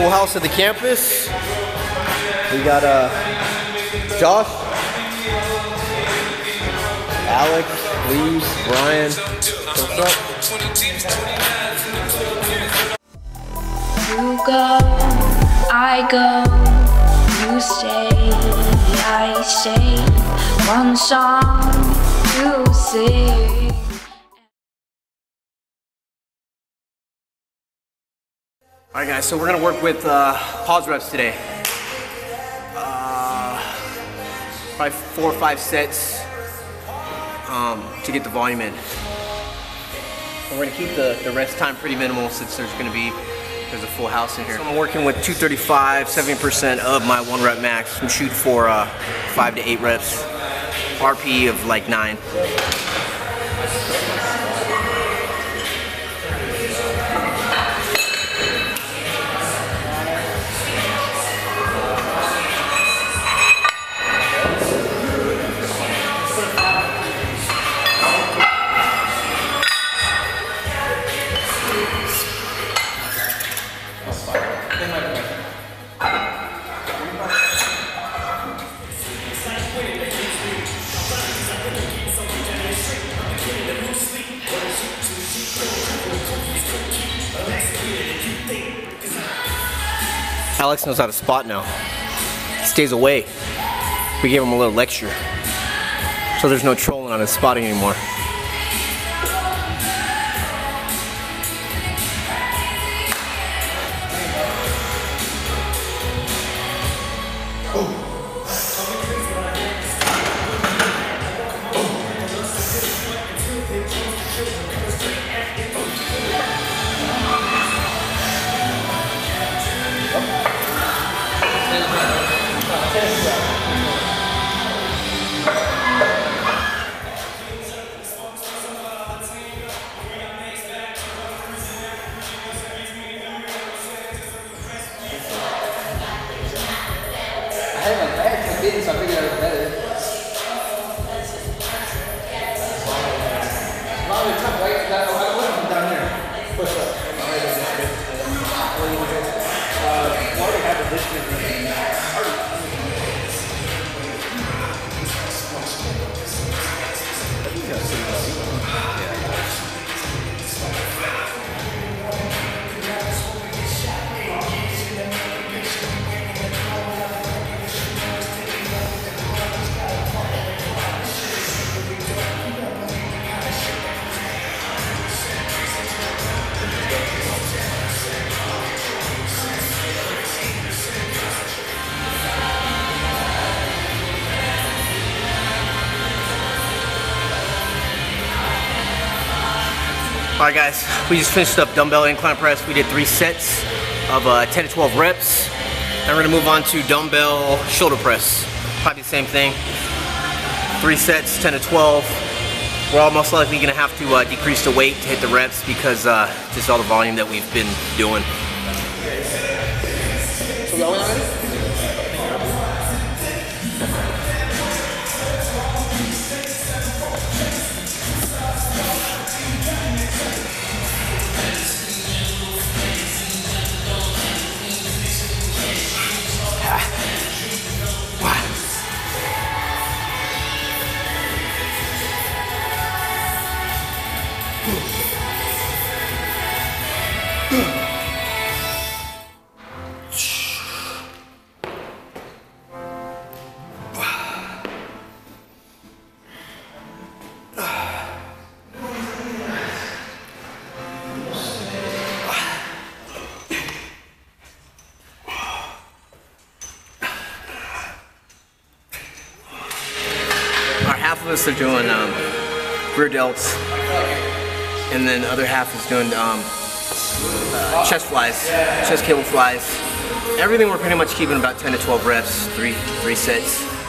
full house at the campus. We got uh, Josh, Alex, Lee, Brian. What's up? You go, I go, you stay, I stay. One song to sing. All right, guys. So we're gonna work with uh, pause reps today. Uh, probably four or five sets um, to get the volume in. And we're gonna keep the, the rest time pretty minimal since there's gonna be there's a full house in here. So I'm working with 235, 70% of my one rep max. I'm shooting for uh, five to eight reps. RP of like nine. Alex knows how to spot now. He stays away. We gave him a little lecture. So there's no trolling on his spotting anymore. I All right, guys, we just finished up dumbbell incline press. We did three sets of uh, 10 to 12 reps. Now we're gonna move on to dumbbell shoulder press. Probably the same thing. Three sets, 10 to 12. We're all most likely gonna have to uh, decrease the weight to hit the reps because uh, just all the volume that we've been doing. So are doing um, rear delts, and then the other half is doing um, uh, chest flies, chest cable flies. Everything we're pretty much keeping about 10 to 12 reps, three three sets.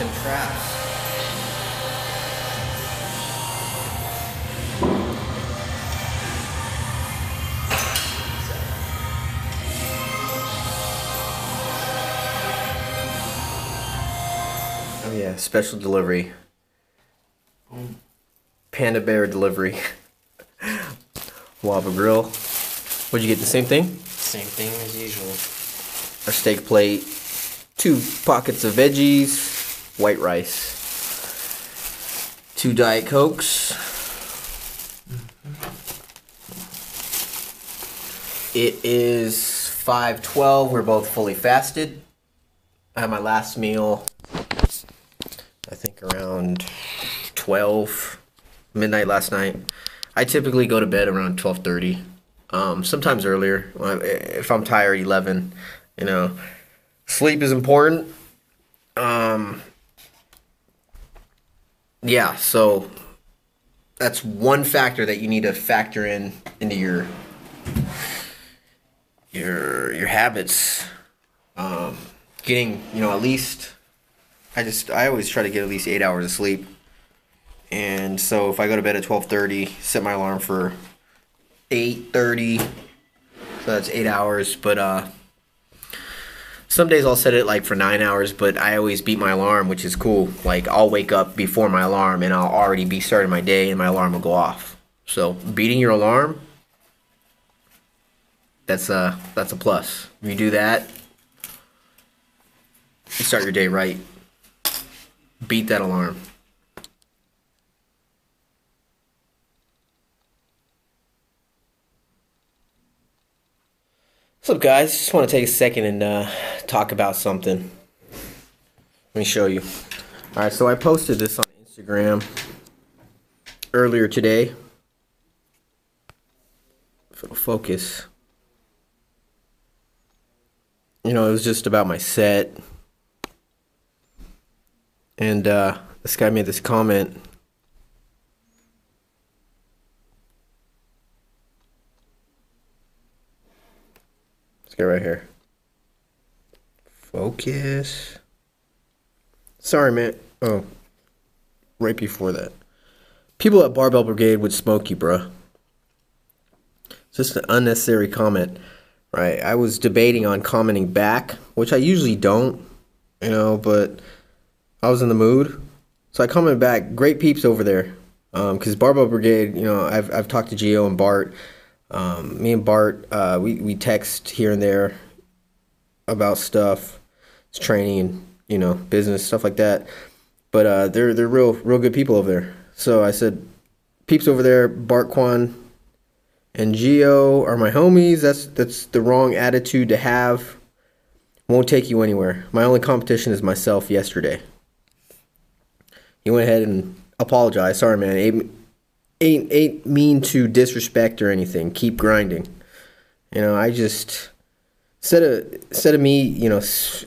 Them traps. Oh yeah, special delivery. Panda Bear delivery. Waba Grill. What'd you get? The same thing? Same thing as usual. A steak plate, two pockets of veggies, white rice, two Diet Cokes. It is 5:12. We're both fully fasted. I had my last meal I think around 12 midnight last night. I typically go to bed around 12:30. Um, sometimes earlier if I'm tired 11, you know. Sleep is important. Um yeah, so that's one factor that you need to factor in into your your your habits. Um, getting you know at least I just I always try to get at least eight hours of sleep. And so if I go to bed at twelve thirty, set my alarm for eight thirty. So that's eight hours. But uh some days I'll set it like for nine hours, but I always beat my alarm, which is cool. Like I'll wake up before my alarm and I'll already be starting my day and my alarm will go off. So beating your alarm that's a that's a plus. You do that, you start your day right. Beat that alarm. What's up, guys? Just want to take a second and uh, talk about something. Let me show you. All right, so I posted this on Instagram earlier today. If it'll focus. You know, it was just about my set. And uh, this guy made this comment. Right here. Focus. Sorry, man. Oh, right before that. People at Barbell Brigade would smoke you, bruh. Just an unnecessary comment, right? I was debating on commenting back, which I usually don't, you know, but I was in the mood. So I commented back, great peeps over there. Um, because Barbell Brigade, you know, I've, I've talked to Gio and Bart. Um, me and Bart, uh, we, we text here and there about stuff, it's training, you know, business, stuff like that. But uh, they're they're real real good people over there. So I said, peeps over there, Bart Kwan and Geo are my homies. That's that's the wrong attitude to have. Won't take you anywhere. My only competition is myself yesterday. He went ahead and apologized. Sorry, man. Ain't, ain't mean to disrespect or anything. Keep grinding. You know, I just instead of instead of me, you know, s-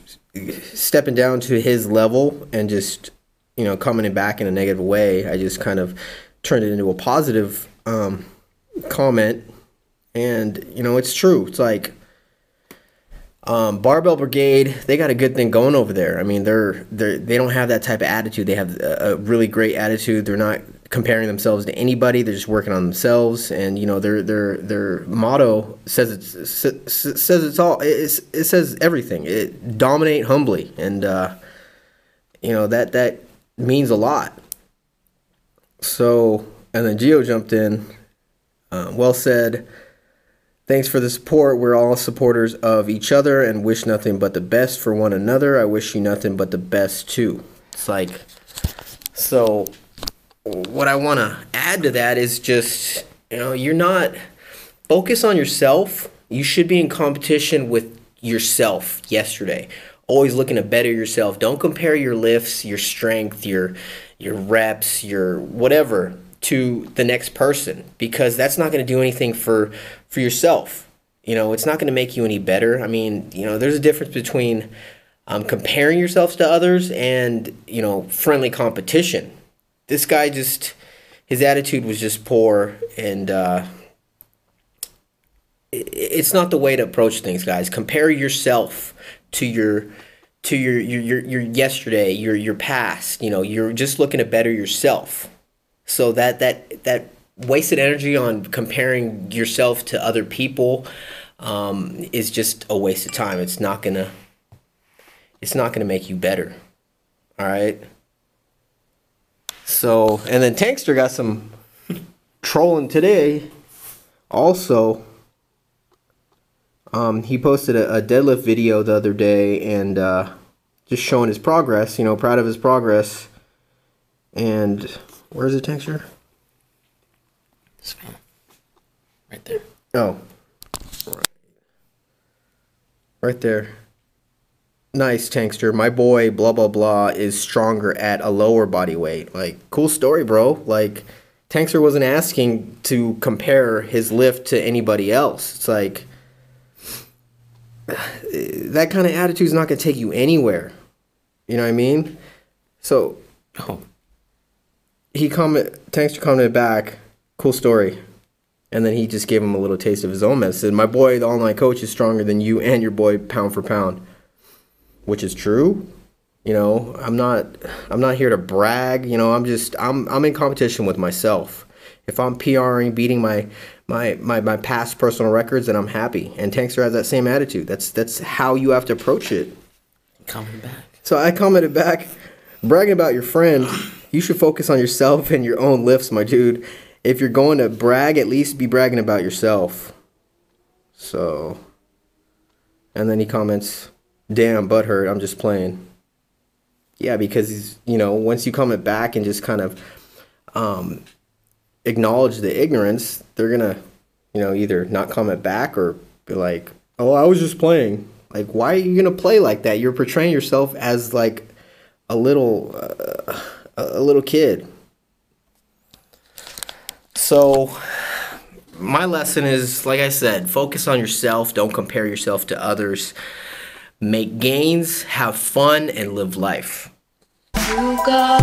stepping down to his level and just you know coming back in a negative way, I just kind of turned it into a positive um, comment. And you know, it's true. It's like um, Barbell Brigade, they got a good thing going over there. I mean, they're they they don't have that type of attitude. They have a, a really great attitude. They're not comparing themselves to anybody. They're just working on themselves. And you know, their their their motto says it's says it's all. It's, it says everything. It dominate humbly, and uh, you know that that means a lot. So, and then Geo jumped in. Uh, well said. Thanks for the support. We're all supporters of each other and wish nothing but the best for one another. I wish you nothing but the best too. It's like, so, what I want to add to that is just, you know, you're not focus on yourself. You should be in competition with yourself yesterday. Always looking to better yourself. Don't compare your lifts, your strength, your your reps, your whatever to the next person because that's not going to do anything for for yourself. You know, it's not going to make you any better. I mean, you know, there's a difference between um, comparing yourselves to others and you know friendly competition. This guy just his attitude was just poor and uh, it's not the way to approach things, guys. Compare yourself to your to your your your, your yesterday, your your past. You know, you're just looking to better yourself. So that that that wasted energy on comparing yourself to other people um, is just a waste of time. It's not gonna it's not gonna make you better. All right. So and then Tankster got some trolling today. Also, um, he posted a, a, deadlift video the other day and uh, just showing his progress. You know, proud of his progress. And where's the Tankster? This one, right there. Oh, right, right there. Nice, Tankster. My boy, blah blah blah, is stronger at a lower body weight. Like, cool story, bro. Like, Tankster wasn't asking to compare his lift to anybody else. It's like that kind of attitude is not going to take you anywhere. You know what I mean? So, oh, he comment, Tankster commented back, cool story. And then he just gave him a little taste of his own medicine. My boy, the online coach, is stronger than you and your boy pound for pound, which is true. You know, I'm not, I'm not here to brag. You know, I'm just, I'm, I'm in competition with myself. If I'm PRing, beating my my, my, my past personal records, then I'm happy. And Tankster has that same attitude. That's that's how you have to approach it. Comment back. So I commented back, bragging about your friend. You should focus on yourself and your own lifts, my dude. If you're going to brag, at least be bragging about yourself. So, and then he comments, "Damn, butthurt. I'm just playing." Yeah, because you know once you comment back and just kind of um, acknowledge the ignorance, they're gonna, you know, either not comment back or be like, "Oh, I was just playing." Like, why are you gonna play like that? You're portraying yourself as like a little, uh, a little kid. So, my lesson is, like I said, focus on yourself. Don't compare yourself to others. Make gains, have fun, and live life. You go,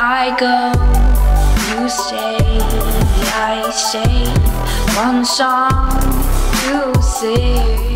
I go. You say, I say, one song to sing.